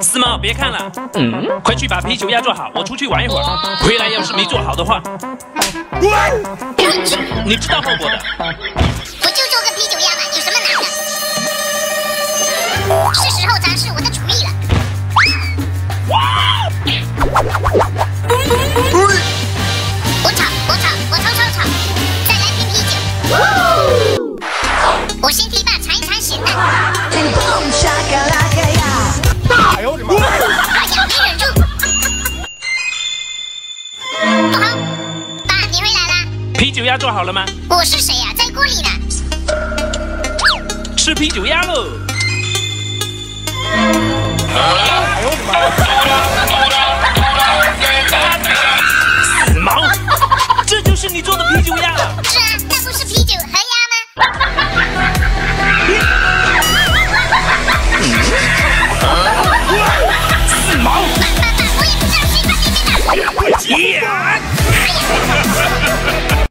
四毛，别看了，嗯，快去把啤酒鸭做好，我出去玩一会儿，回来要是没做好的话，你知道后果的。我就做个啤酒鸭嘛？有什么难的？是时候展示我的厨艺了。我炒，我炒，我炒炒炒，再来瓶啤酒。我先替爸尝一尝咸淡。酒鸭做好了吗？我是谁呀、在锅里呢。吃啤酒鸭喽！哎呦我的妈！死猫，这就是你做的啤酒鸭？那不是啤酒和鸭吗？死猫！爸爸爸，我也不小心把你给打死。